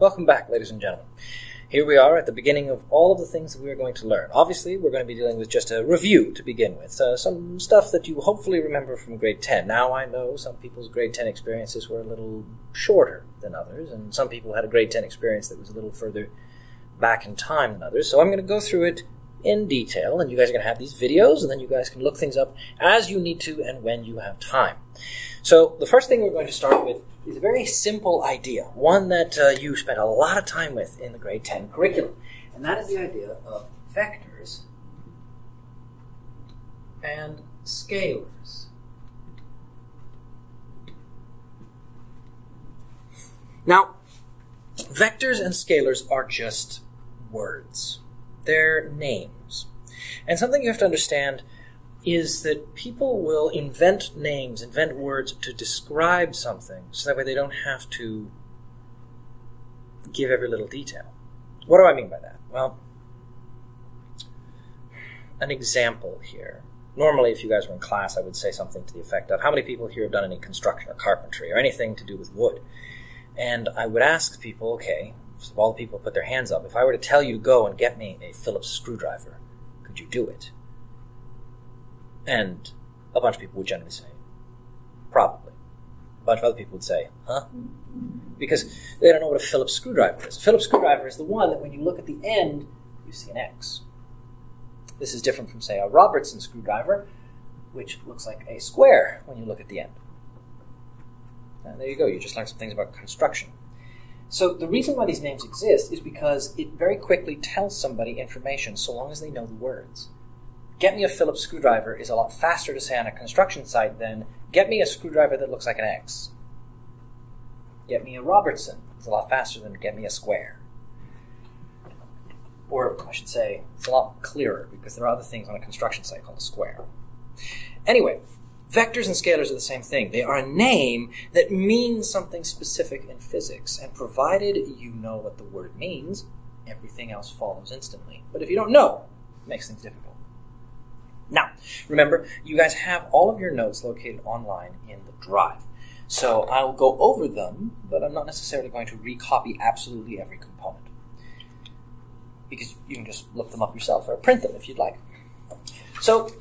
Welcome back, ladies and gentlemen. Here we are at the beginning of all of the things that we are going to learn. Obviously, we're going to be dealing with just a review to begin with. Uh, some stuff that you hopefully remember from grade 10. Now, I know some people's grade 10 experiences were a little shorter than others, and some people had a grade 10 experience that was a little further back in time than others. So I'm going to go through it in detail, and you guys are going to have these videos, and then you guys can look things up as you need to and when you have time. So the first thing we're going to start with is a very simple idea, one that uh, you spent a lot of time with in the grade 10 curriculum, and that is the idea of vectors and scalars. Now, vectors and scalars are just words. They're names. And something you have to understand is that people will invent names, invent words to describe something, so that way they don't have to give every little detail. What do I mean by that? Well, an example here. Normally, if you guys were in class, I would say something to the effect of how many people here have done any construction or carpentry or anything to do with wood? And I would ask people, okay, if all the people put their hands up, if I were to tell you to go and get me a Phillips screwdriver, could you do it? And a bunch of people would generally say, probably. A bunch of other people would say, huh? Because they don't know what a Phillips screwdriver is. A Phillips screwdriver is the one that when you look at the end, you see an X. This is different from, say, a Robertson screwdriver, which looks like a square when you look at the end. And there you go, you just learned some things about construction. So the reason why these names exist is because it very quickly tells somebody information so long as they know the words get me a Phillips screwdriver is a lot faster to say on a construction site than get me a screwdriver that looks like an X. Get me a Robertson is a lot faster than get me a square. Or I should say, it's a lot clearer because there are other things on a construction site called a square. Anyway, vectors and scalars are the same thing. They are a name that means something specific in physics, and provided you know what the word means, everything else follows instantly. But if you don't know, it makes things difficult. Now, remember, you guys have all of your notes located online in the drive. So I'll go over them, but I'm not necessarily going to recopy absolutely every component. Because you can just look them up yourself or print them if you'd like. So,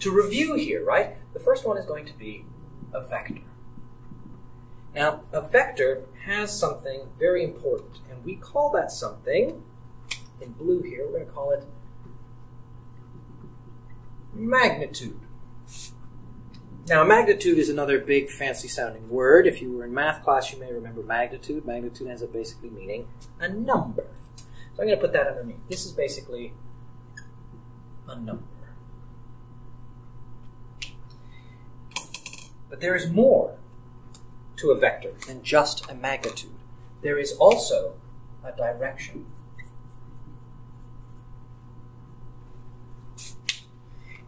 to review here, right, the first one is going to be a vector. Now, a vector has something very important, and we call that something, in blue here, we're going to call it magnitude. Now, magnitude is another big fancy sounding word. If you were in math class, you may remember magnitude. Magnitude ends up basically meaning a number. So I'm going to put that underneath. This is basically a number. But there is more to a vector than just a magnitude. There is also a direction.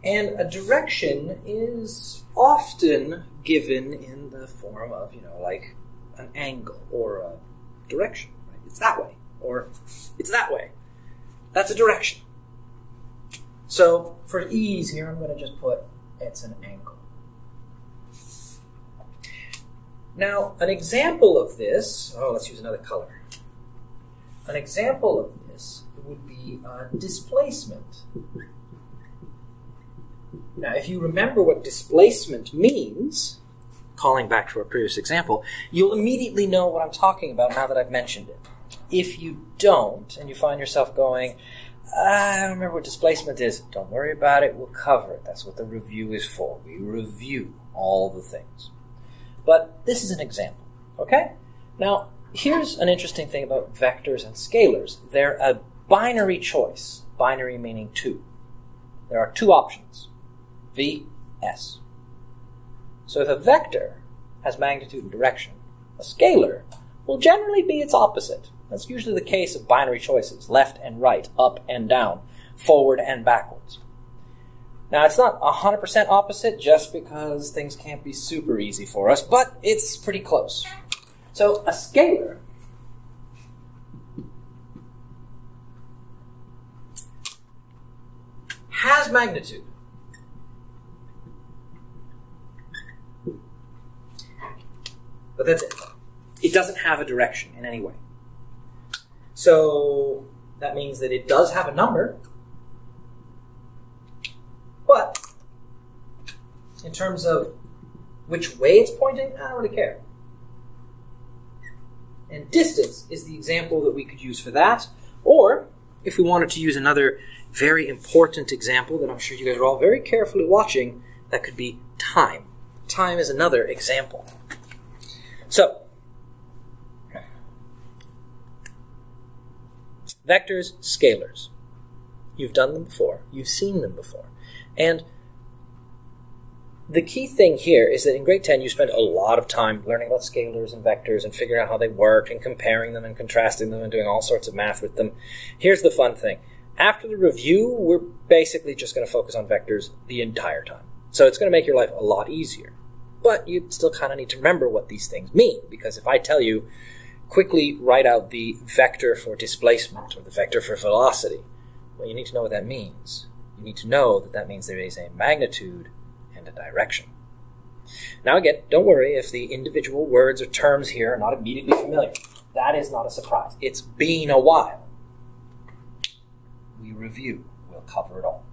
And a direction is often given in the form of, you know, like an angle or a direction. Right? It's that way, or it's that way. That's a direction. So for ease here, I'm going to just put it's an angle. Now, an example of this, oh, let's use another color. An example of this would be displacement. Now, if you remember what displacement means, calling back to our previous example, you'll immediately know what I'm talking about now that I've mentioned it. If you don't, and you find yourself going, I don't remember what displacement is, don't worry about it, we'll cover it. That's what the review is for. We review all the things. But this is an example, okay? Now, here's an interesting thing about vectors and scalars. They're a binary choice, binary meaning two. There are two options. V, S. So if a vector has magnitude and direction, a scalar will generally be its opposite. That's usually the case of binary choices, left and right, up and down, forward and backwards. Now, it's not 100% opposite just because things can't be super easy for us, but it's pretty close. So, a scalar has magnitude. But that's it. it doesn't have a direction in any way. So that means that it does have a number, but in terms of which way it's pointing, I don't really care. And distance is the example that we could use for that. Or, if we wanted to use another very important example that I'm sure you guys are all very carefully watching, that could be time. Time is another example. So, vectors, scalars. You've done them before, you've seen them before. And the key thing here is that in grade 10 you spend a lot of time learning about scalars and vectors and figuring out how they work and comparing them and contrasting them and doing all sorts of math with them. Here's the fun thing. After the review, we're basically just going to focus on vectors the entire time. So it's going to make your life a lot easier. But you still kind of need to remember what these things mean because if I tell you quickly write out the vector for displacement or the vector for velocity, well, you need to know what that means. You need to know that that means there is a magnitude and a direction. Now, again, don't worry if the individual words or terms here are not immediately familiar. That is not a surprise. It's been a while. We review, we'll cover it all.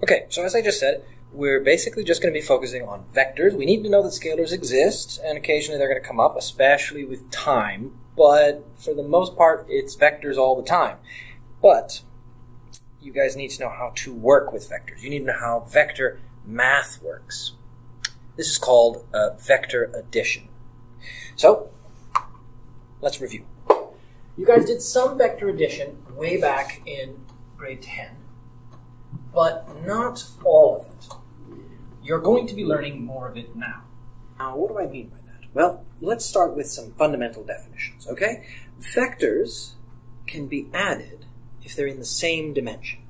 Okay, so as I just said, we're basically just going to be focusing on vectors. We need to know that scalars exist, and occasionally they're going to come up, especially with time, but for the most part, it's vectors all the time. But you guys need to know how to work with vectors. You need to know how vector math works. This is called vector addition. So, let's review. You guys did some vector addition way back in grade 10, but not all of it. You're going to be learning more of it now. Now, what do I mean by that? Well, let's start with some fundamental definitions, okay? Vectors can be added if they're in the same dimension.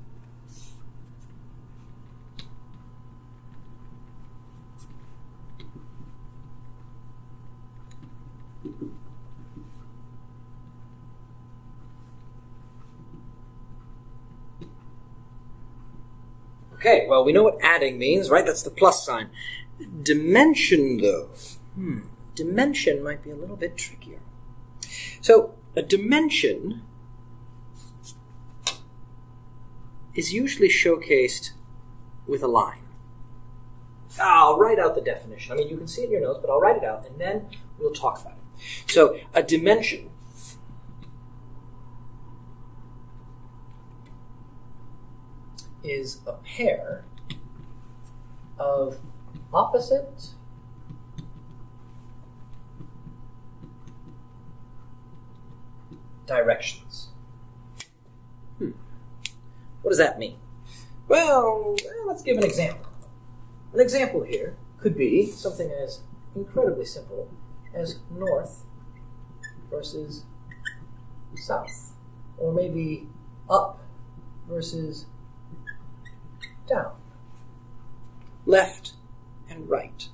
Okay, well, we know what adding means, right? That's the plus sign. Dimension, though. Hmm. Dimension might be a little bit trickier. So, a dimension is usually showcased with a line. I'll write out the definition. I mean, you can see it in your notes, but I'll write it out, and then we'll talk about it. So, a dimension is a pair of opposite directions. Hmm. What does that mean? Well, let's give an example. An example here could be something as incredibly simple as north versus south, or maybe up versus down, left and right.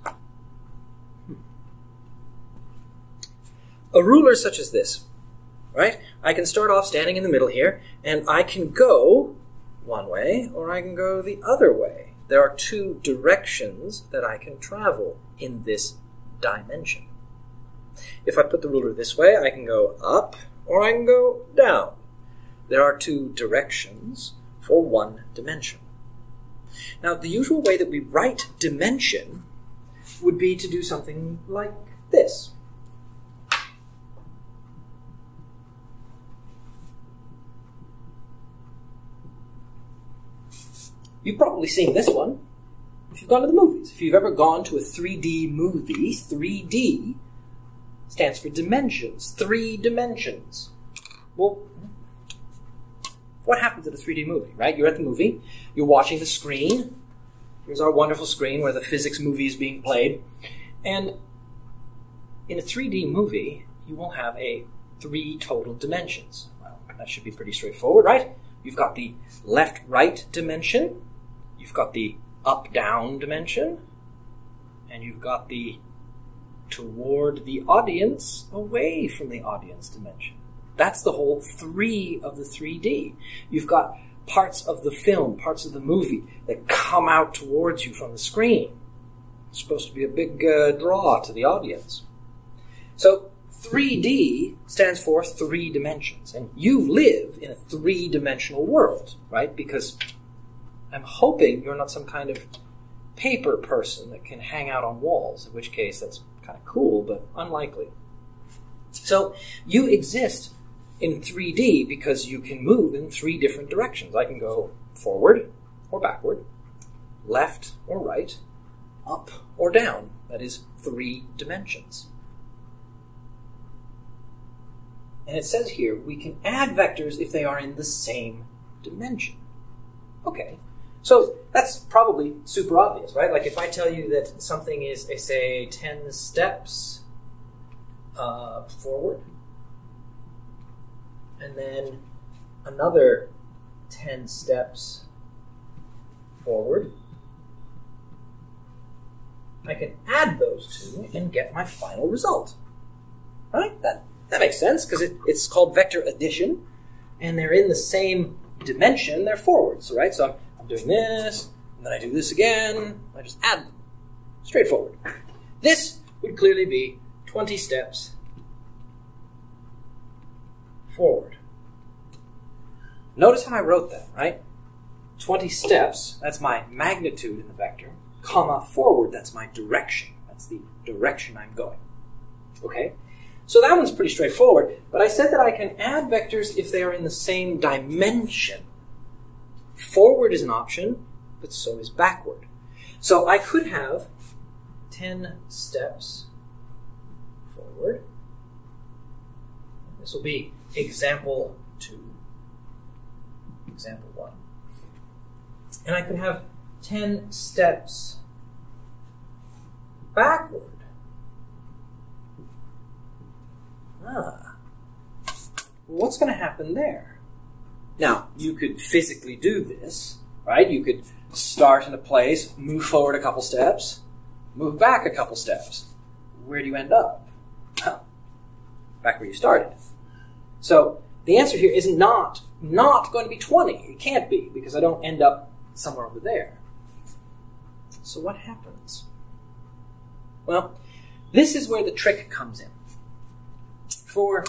A ruler such as this, right? I can start off standing in the middle here, and I can go one way or I can go the other way. There are two directions that I can travel in this dimension. If I put the ruler this way, I can go up or I can go down. There are two directions for one dimension. Now, the usual way that we write dimension would be to do something like this. You've probably seen this one if you've gone to the movies. If you've ever gone to a 3D movie, 3D stands for dimensions, three dimensions. Well, what happens at a 3D movie, right? You're at the movie, you're watching the screen. Here's our wonderful screen where the physics movie is being played. And in a 3D movie, you will have a three total dimensions. Well, that should be pretty straightforward, right? You've got the left right dimension, you've got the up down dimension, and you've got the toward the audience, away from the audience dimension. That's the whole three of the 3D. You've got parts of the film, parts of the movie that come out towards you from the screen. It's supposed to be a big uh, draw to the audience. So 3D stands for three dimensions, and you live in a three dimensional world, right? Because I'm hoping you're not some kind of paper person that can hang out on walls, in which case that's kind of cool, but unlikely. So you exist in 3D because you can move in three different directions. I can go forward or backward, left or right, up or down. That is three dimensions. And it says here we can add vectors if they are in the same dimension. Okay, so that's probably super obvious, right? Like if I tell you that something is, say, 10 steps uh, forward, and then another 10 steps forward, I can add those two and get my final result. Right? That, that makes sense because it, it's called vector addition, and they're in the same dimension, they're forwards, right? So I'm, I'm doing this, and then I do this again, I just add them. Straightforward. This would clearly be 20 steps forward. Notice how I wrote that, right? 20 steps, that's my magnitude in the vector, comma, forward, that's my direction. That's the direction I'm going. Okay? So that one's pretty straightforward, but I said that I can add vectors if they are in the same dimension. Forward is an option, but so is backward. So I could have 10 steps forward. This will be example 2, example 1. And I could have 10 steps backward. Ah. What's going to happen there? Now, you could physically do this, right? You could start in a place, move forward a couple steps, move back a couple steps. Where do you end up? Well, back where you started. So the answer here is not not going to be 20. It can't be because I don't end up somewhere over there. So what happens? Well, this is where the trick comes in. For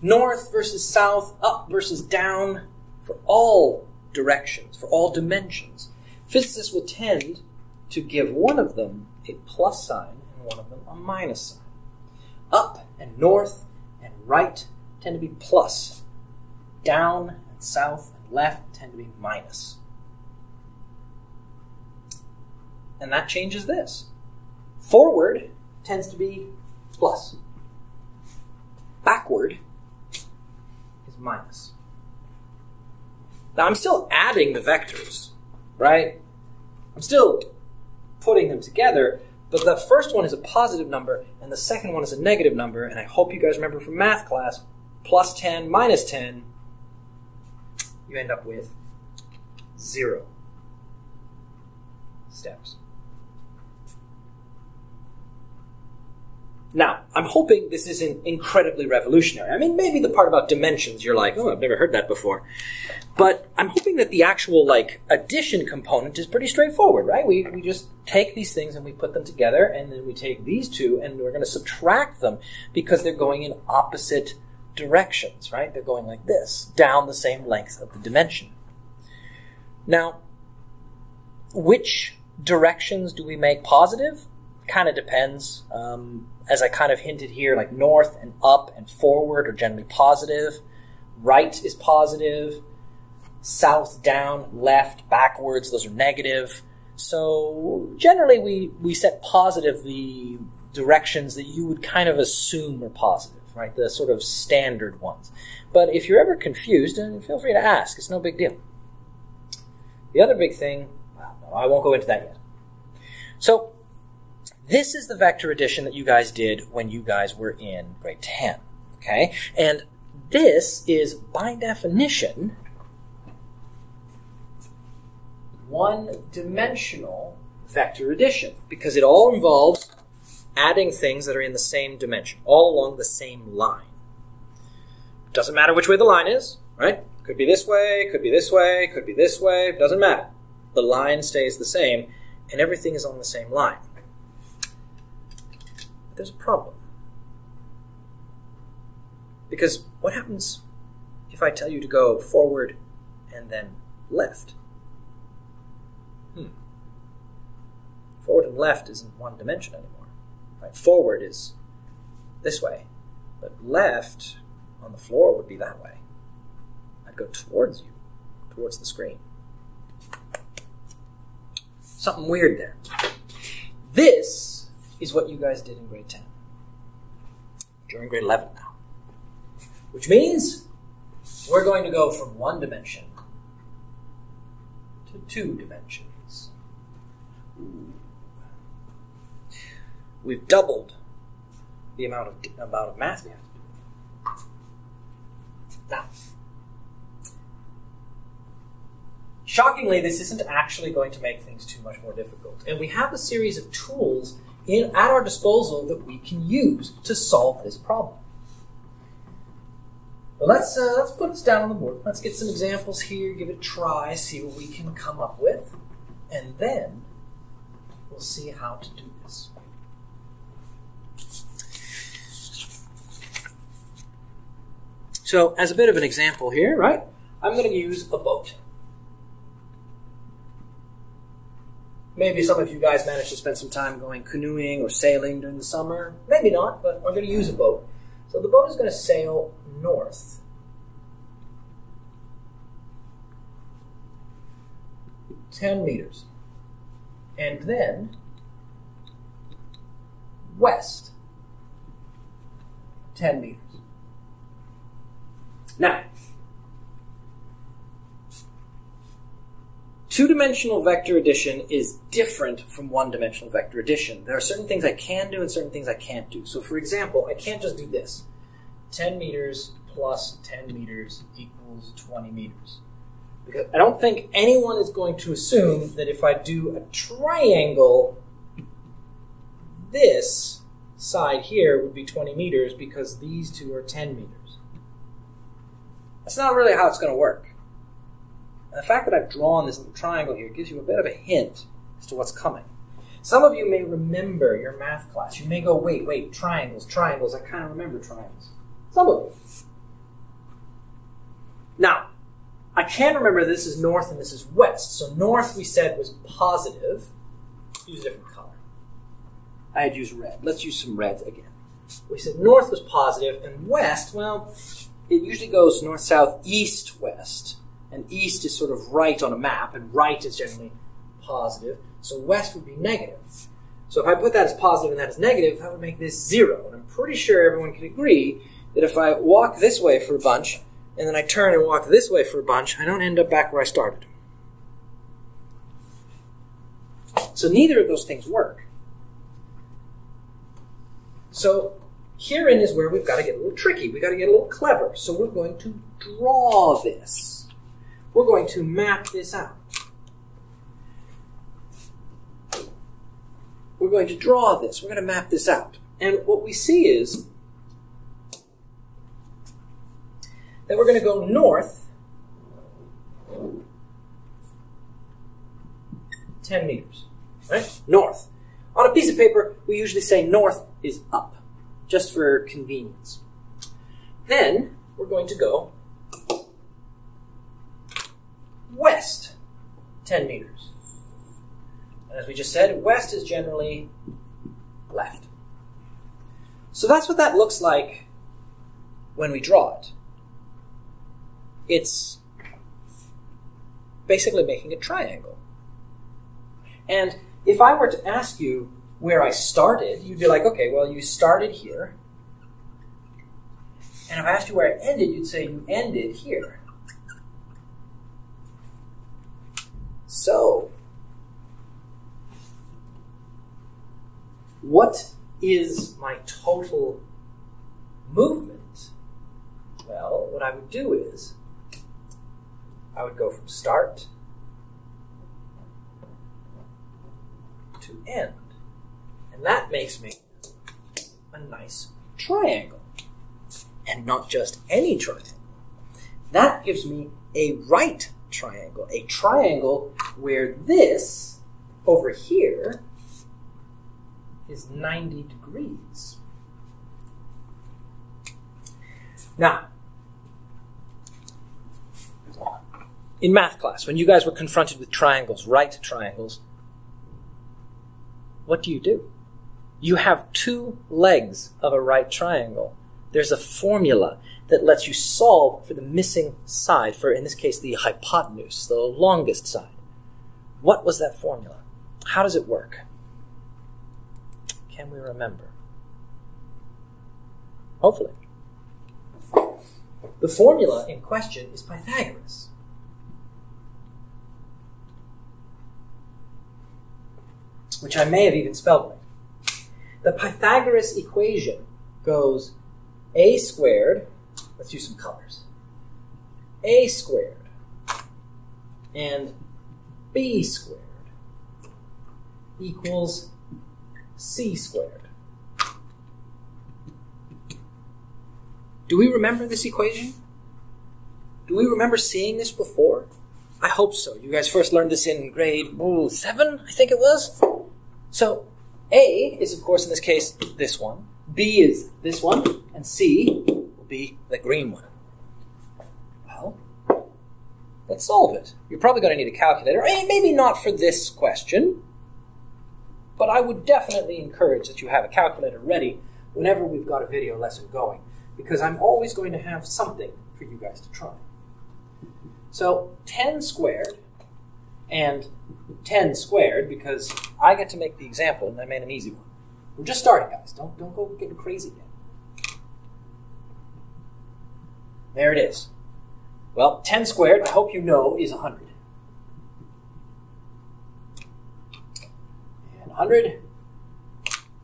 north versus south, up versus down, for all directions, for all dimensions, physicists will tend to give one of them a plus sign and one of them a minus sign. Up and north and right tend to be plus. Down and south and left tend to be minus. And that changes this. Forward tends to be plus. Backward is minus. Now I'm still adding the vectors, right? I'm still putting them together, but the first one is a positive number and the second one is a negative number, and I hope you guys remember from math class, plus 10 minus 10, you end up with zero steps. Now, I'm hoping this isn't incredibly revolutionary. I mean, maybe the part about dimensions, you're like, oh, I've never heard that before. But I'm hoping that the actual, like, addition component is pretty straightforward, right? We, we just take these things and we put them together, and then we take these two and we're going to subtract them because they're going in opposite directions, right? They're going like this, down the same length of the dimension. Now, which directions do we make positive? Kind of depends. Um, as I kind of hinted here, like north and up and forward are generally positive. Right is positive. South, down, left, backwards, those are negative. So generally we, we set positive the directions that you would kind of assume are positive, right? The sort of standard ones. But if you're ever confused, then feel free to ask. It's no big deal. The other big thing, well, no, I won't go into that yet. So this is the vector addition that you guys did when you guys were in grade 10. Okay? And this is, by definition, one dimensional vector addition because it all involves adding things that are in the same dimension, all along the same line. Doesn't matter which way the line is, right? Could be this way, could be this way, could be this way, doesn't matter. The line stays the same, and everything is on the same line there's a problem. Because what happens if I tell you to go forward and then left? Hmm. Forward and left isn't one dimension anymore. Right? Forward is this way, but left on the floor would be that way. I'd go towards you, towards the screen. Something weird there. This is what you guys did in grade 10. You're in grade 11 now. Which means we're going to go from one dimension to two dimensions. Ooh. We've doubled the amount of amount of math we have to do. Now, shockingly, this isn't actually going to make things too much more difficult, and we have a series of tools in at our disposal that we can use to solve this problem. Let's uh, let's put this down on the board. Let's get some examples here, give it a try, see what we can come up with, and then we'll see how to do this. So, as a bit of an example here, right? I'm going to use a boat. Maybe some of you guys managed to spend some time going canoeing or sailing during the summer. Maybe not, but I'm going to use a boat. So the boat is going to sail north. Ten meters. And then west. Ten meters. Now, two dimensional vector addition is different from one dimensional vector addition. There are certain things I can do and certain things I can't do. So, for example, I can't just do this 10 meters plus 10 meters equals 20 meters. Because I don't think anyone is going to assume that if I do a triangle, this side here would be 20 meters because these two are 10 meters. That's not really how it's going to work. And the fact that I've drawn this little triangle here gives you a bit of a hint as to what's coming. Some of you may remember your math class. You may go, wait, wait, triangles, triangles. I kind of remember triangles. Some of you. Now, I can remember this is north and this is west. So north we said was positive. Use a different color. I had used red. Let's use some reds again. We said north was positive and west, well, it usually goes north, south, east, west. And east is sort of right on a map, and right is generally positive. So west would be negative. So if I put that as positive and that as negative, that would make this zero. And I'm pretty sure everyone can agree that if I walk this way for a bunch, and then I turn and walk this way for a bunch, I don't end up back where I started. So neither of those things work. So herein is where we've got to get a little tricky. We've got to get a little clever. So we're going to draw this. We're going to map this out. We're going to draw this. We're going to map this out. And what we see is that we're going to go north 10 meters. Right? North. On a piece of paper, we usually say north is up just for convenience. Then we're going to go west 10 meters. And as we just said, west is generally left. So that's what that looks like when we draw it. It's basically making a triangle. And if I were to ask you, where I started, you'd be like, okay, well, you started here. And if I asked you where I ended, you'd say you ended here. So, what is my total movement? Well, what I would do is I would go from start to end. And that makes me a nice triangle. And not just any triangle. That gives me a right triangle. A triangle where this over here is 90 degrees. Now, in math class, when you guys were confronted with triangles, right triangles, what do you do? You have two legs of a right triangle. There's a formula that lets you solve for the missing side, for in this case the hypotenuse, the longest side. What was that formula? How does it work? Can we remember? Hopefully. The formula in question is Pythagoras. Which I may have even spelled right. The Pythagoras equation goes a squared, let's use some colors, a squared and b squared equals c squared. Do we remember this equation? Do we remember seeing this before? I hope so. You guys first learned this in grade ooh, seven, I think it was. So, A is, of course, in this case, this one. B is this one, and C will be the green one. Well, let's solve it. You're probably going to need a calculator. Maybe not for this question, but I would definitely encourage that you have a calculator ready whenever we've got a video lesson going, because I'm always going to have something for you guys to try. So 10 squared and 10 squared, because I get to make the example, and I made an easy one. We're just starting, guys. Don't, don't go getting crazy yet. There it is. Well, 10 squared, I hope you know, is 100. And 100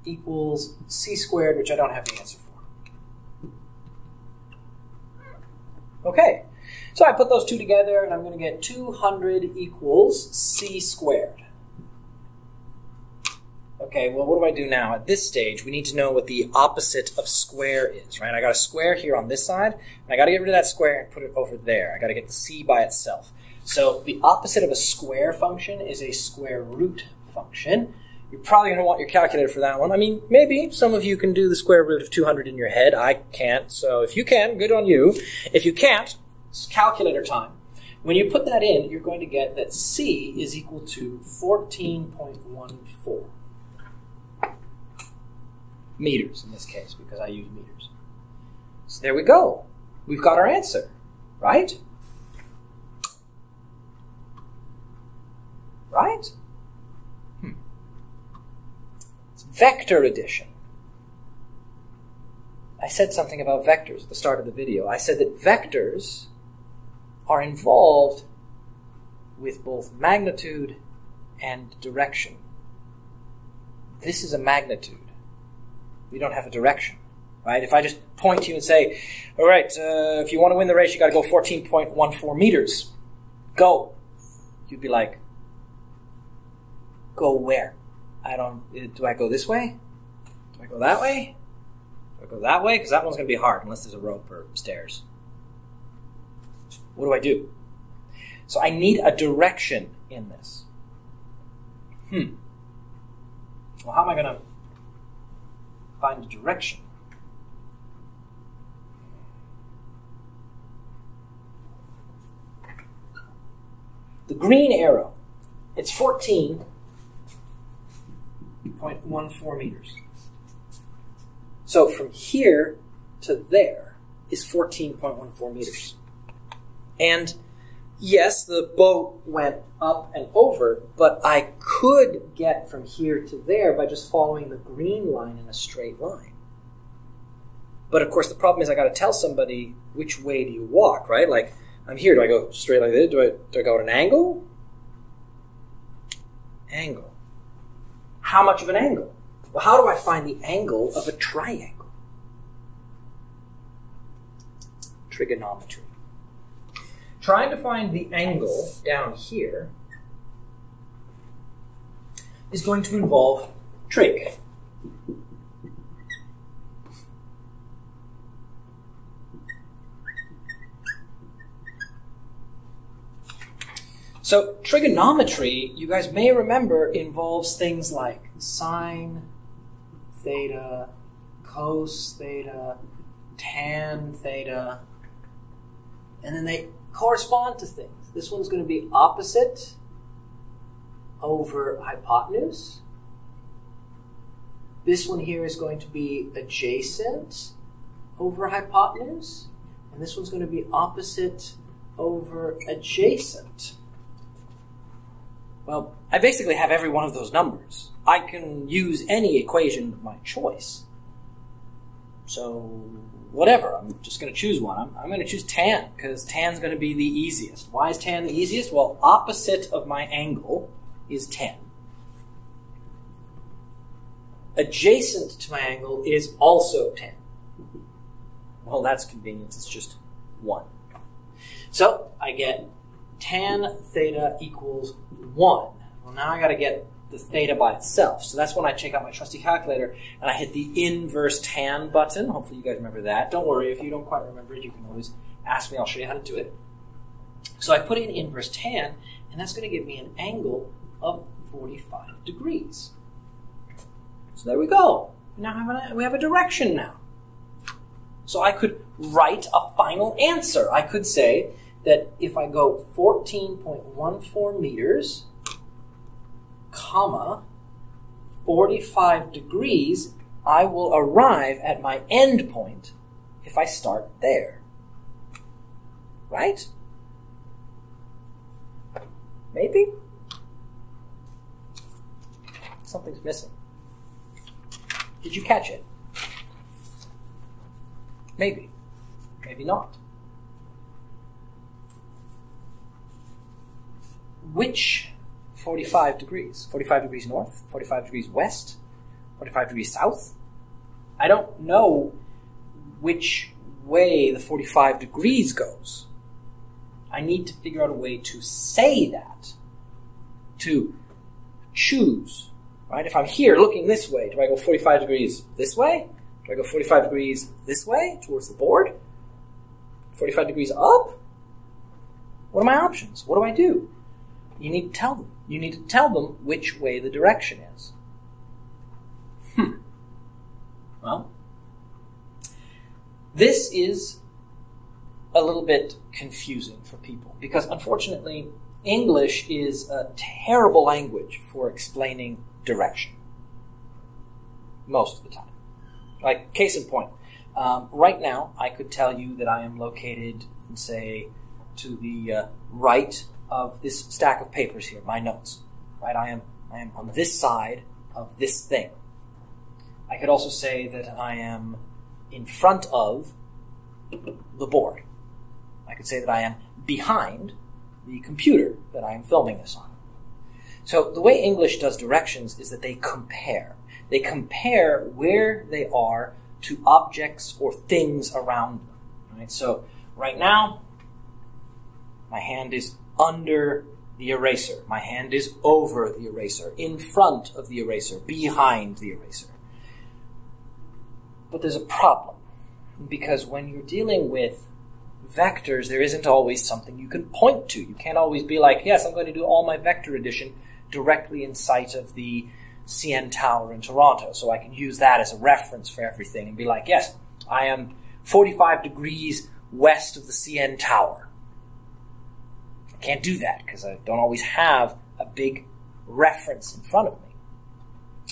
equals c squared, which I don't have the answer for. Okay, so I put those two together, and I'm going to get 200 equals c squared. Okay, well, what do I do now? At this stage, we need to know what the opposite of square is, right? I got a square here on this side, and I got to get rid of that square and put it over there. I got to get the c by itself. So the opposite of a square function is a square root function. You're probably going to want your calculator for that one. I mean, maybe some of you can do the square root of 200 in your head. I can't. So if you can, good on you. If you can't, calculator time. When you put that in, you're going to get that c is equal to 14.14 meters in this case because I use meters. So there we go. We've got our answer, right? Right? Hmm. It's vector addition. I said something about vectors at the start of the video. I said that vectors are involved with both magnitude and direction. This is a magnitude we don't have a direction, right? If I just point to you and say, all right, uh, if you want to win the race, you got to go 14.14 meters. Go. You'd be like, go where? I don't, uh, do I go this way? Do I go that way? Do I go that way? Because that one's going to be hard unless there's a rope or stairs. What do I do? So I need a direction in this. Hmm. Well, how am I going to find a direction. The green arrow, it's 14.14 meters. So from here to there is 14.14 meters. And yes, the boat went up and over, but I could get from here to there by just following the green line in a straight line. But of course, the problem is I got to tell somebody which way do you walk, right? Like, I'm here. Do I go straight like this? Do I, do I go at an angle? Angle. How much of an angle? Well, how do I find the angle of a triangle? Trigonometry trying to find the angle down here is going to involve trig. So trigonometry, you guys may remember, involves things like sine, theta, cos theta, tan theta, and then they correspond to things. This one's going to be opposite over hypotenuse. This one here is going to be adjacent over hypotenuse. And this one's going to be opposite over adjacent. Well, I basically have every one of those numbers. I can use any equation of my choice. So, whatever, I'm just going to choose one. I'm, I'm going to choose tan, because tan's going to be the easiest. Why is tan the easiest? Well, opposite of my angle is 10 adjacent to my angle is also 10. Well, that's convenient. It's just 1. So I get tan theta equals 1. Well, now I got to get the theta by itself. So that's when I check out my trusty calculator and I hit the inverse tan button. Hopefully you guys remember that. Don't worry, if you don't quite remember it, you can always ask me. I'll show you how to do it. So I put in inverse tan, and that's going to give me an angle of 45 degrees. So there we go. Now we have a direction now. So I could write a final answer. I could say that if I go 14.14 meters, comma, 45 degrees, I will arrive at my end point if I start there. Right? Maybe? Something's missing. Did you catch it? Maybe. Maybe not. Which 45 degrees? 45 degrees north? 45 degrees west? 45 degrees south? I don't know which way the 45 degrees goes. I need to figure out a way to say that. To choose Right? If I'm here looking this way, do I go 45 degrees this way? Do I go 45 degrees this way towards the board? 45 degrees up? What are my options? What do I do? You need to tell them. You need to tell them which way the direction is. Hmm. Well, this is a little bit confusing for people because unfortunately, English is a terrible language for explaining direction. Most of the time. Like, case in point, um, right now I could tell you that I am located, say, to the uh, right of this stack of papers here, my notes. Right? I am, I am on this side of this thing. I could also say that I am in front of the board. I could say that I am behind the computer that I am filming this on. So the way English does directions is that they compare. They compare where they are to objects or things around them. Right? So right now, my hand is under the eraser. My hand is over the eraser, in front of the eraser, behind the eraser. But there's a problem. Because when you're dealing with vectors, there isn't always something you can point to. You can't always be like, yes, I'm going to do all my vector addition directly in sight of the CN Tower in Toronto. So I can use that as a reference for everything and be like, yes, I am 45 degrees west of the CN Tower. Can't do that because I don't always have a big reference in front of me.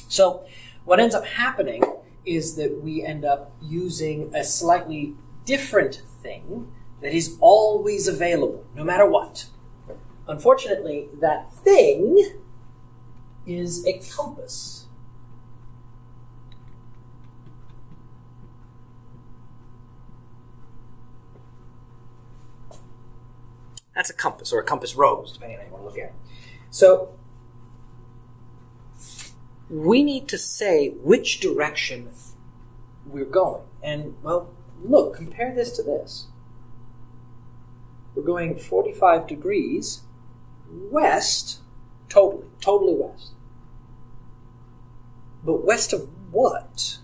So what ends up happening is that we end up using a slightly different thing that is always available, no matter what. Unfortunately, that thing is a compass. That's a compass, or a compass rose, depending on how you want to look at it. So, we need to say which direction we're going. And, well, look, compare this to this. We're going 45 degrees west, totally, totally west. But west of what?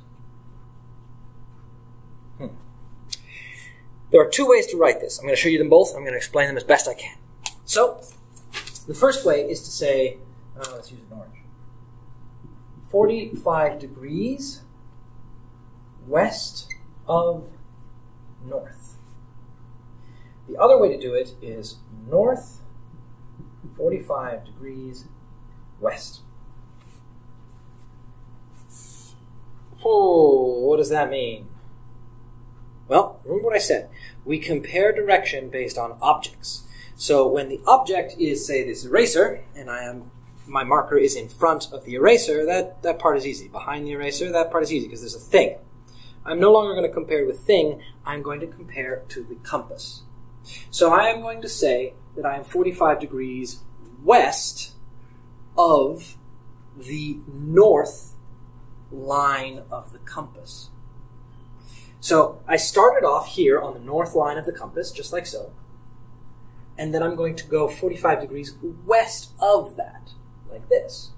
Hmm. There are two ways to write this. I'm going to show you them both. I'm going to explain them as best I can. So, the first way is to say, oh, let's use an orange. 45 degrees west of north. The other way to do it is north 45 degrees west. Oh, what does that mean? Well, remember what I said. We compare direction based on objects. So when the object is, say, this eraser, and I am my marker is in front of the eraser, that, that part is easy. Behind the eraser, that part is easy because there's a thing. I'm no longer going to compare with thing, I'm going to compare to the compass. So I am going to say that I am 45 degrees west of the north line of the compass. So I started off here on the north line of the compass, just like so. And then I'm going to go 45 degrees west of that, like this.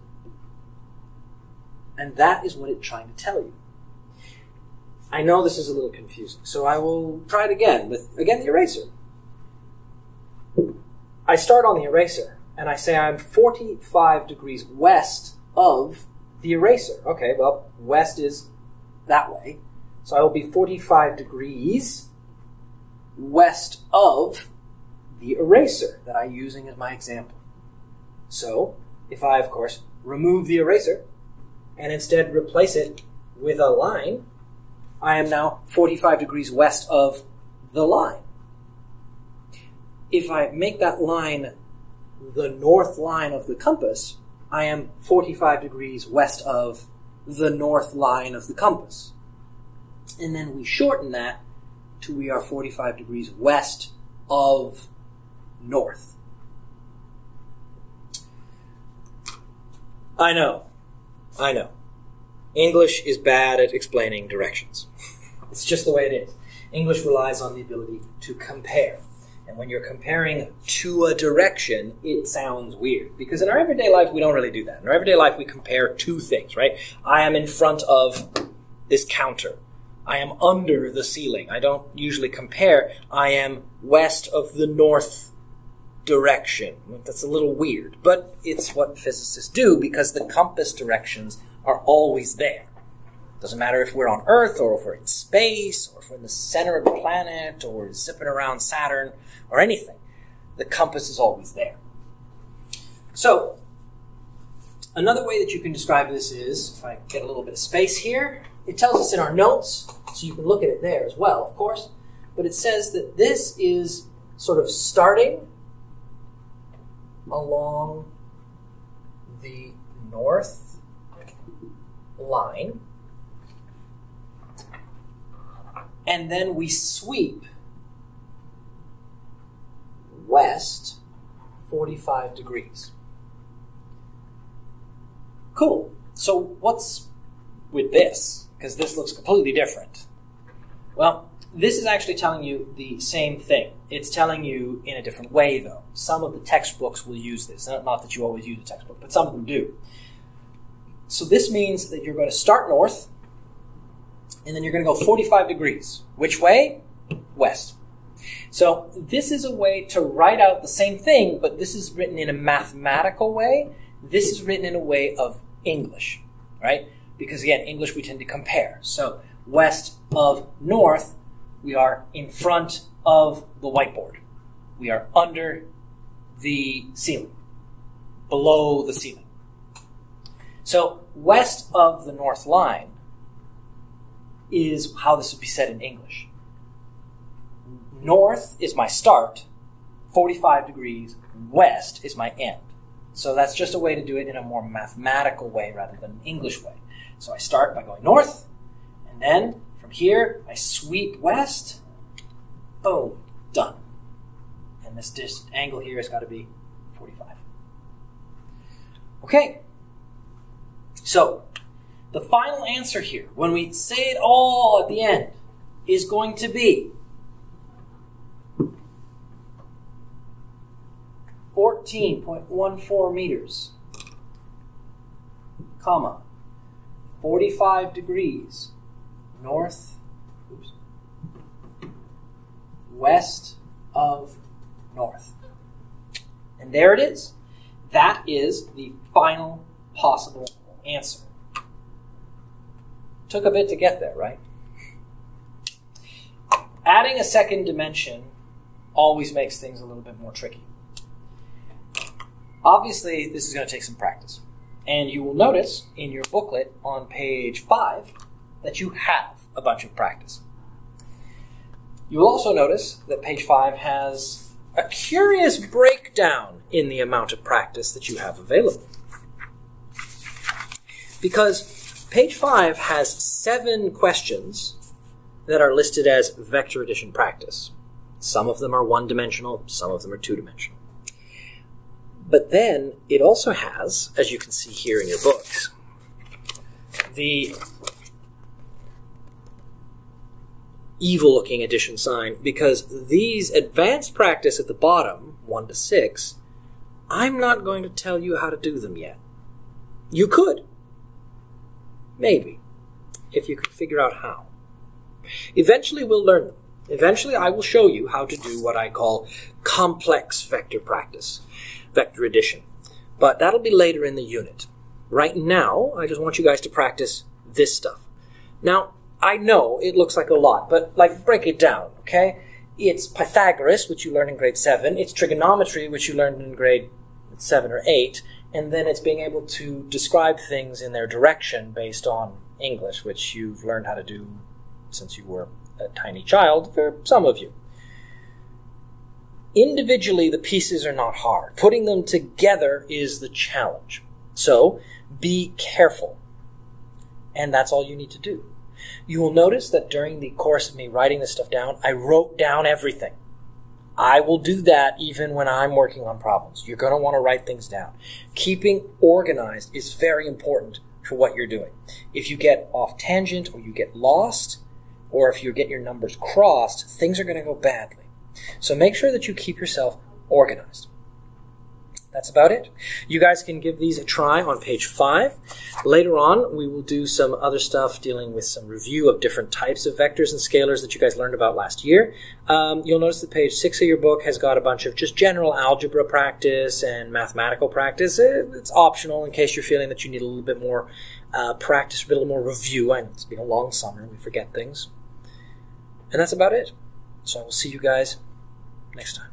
And that is what it's trying to tell you. I know this is a little confusing, so I will try it again with, again, the eraser. I start on the eraser, and I say I'm 45 degrees west of the eraser. Okay, well, west is that way. So I will be 45 degrees west of the eraser that I'm using as my example. So, if I, of course, remove the eraser and instead replace it with a line, I am now 45 degrees west of the line. If I make that line the north line of the compass, I am 45 degrees west of the north line of the compass and then we shorten that to we are 45 degrees west of north. I know. I know. English is bad at explaining directions. it's just the way it is. English relies on the ability to compare. And when you're comparing to a direction, it sounds weird. Because in our everyday life, we don't really do that. In our everyday life, we compare two things, right? I am in front of this counter. I am under the ceiling. I don't usually compare. I am west of the north direction. That's a little weird, but it's what physicists do because the compass directions are always there. Doesn't matter if we're on Earth or if we're in space or if we're in the center of the planet or zipping around Saturn or anything. The compass is always there. So, another way that you can describe this is if I get a little bit of space here, it tells us in our notes, so you can look at it there as well, of course, but it says that this is sort of starting along the north line, and then we sweep west 45 degrees. Cool. So, what's with this? Because this looks completely different. Well, this is actually telling you the same thing. It's telling you in a different way, though. Some of the textbooks will use this. Not that you always use a textbook, but some of them do. So this means that you're going to start north, and then you're going to go 45 degrees. Which way? West. So this is a way to write out the same thing, but this is written in a mathematical way. This is written in a way of English, right? Because again, English we tend to compare. So west of north, we are in front of the whiteboard. We are under the ceiling, below the ceiling. So west of the north line is how this would be said in English. North is my start, 45 degrees west is my end. So that's just a way to do it in a more mathematical way rather than an English way. So I start by going north, and then from here I sweep west. Boom, done. And this dis- angle here has got to be 45. Okay. So the final answer here, when we say it all at the end, is going to be 14.14 meters, comma, 45 degrees north, oops, west of north. And there it is. That is the final possible answer. Took a bit to get there, right? adding a second dimension always makes things a little bit more tricky. Obviously, this is going to take some practice. And you will notice in your booklet on page 5 that you have a bunch of practice. You will also notice that page 5 has a curious breakdown in the amount of practice that you have available. Because page 5 has seven questions that are listed as vector addition practice. Some of them are one dimensional, some of them are two dimensional. But then it also has, as you can see here in your books, the evil looking addition sign because these advanced practice at the bottom, 1 to 6, I'm not going to tell you how to do them yet. You could. Maybe. If you could figure out how. Eventually we'll learn them. Eventually I will show you how to do what I call complex vector practice, vector addition. But that'll be later in the unit. Right now, I just want you guys to practice this stuff. Now, I know it looks like a lot, but like break it down, okay? It's Pythagoras, which you learned in grade 7, it's trigonometry, which you learned in grade 7 or 8, and then it's being able to describe things in their direction based on English, which you've learned how to do since you were a tiny child for some of you. Individually, the pieces are not hard. Putting them together is the challenge. So, be careful. And that's all you need to do. You will notice that during the course of me writing this stuff down, I wrote down everything. I will do that even when I'm working on problems. You're going to want to write things down. Keeping organized is very important for what you're doing. If you get off tangent or you get lost, or if you get your numbers crossed, things are going to go badly. So make sure that you keep yourself organized. That's about it. You guys can give these a try on page five. Later on, we will do some other stuff dealing with some review of different types of vectors and scalars that you guys learned about last year. Um, you'll notice that page six of your book has got a bunch of just general algebra practice and mathematical practice. It's optional in case you're feeling that you need a little bit more uh, practice, a little more review. And it's been a long summer, we forget things. And that's about it. So I will see you guys next time.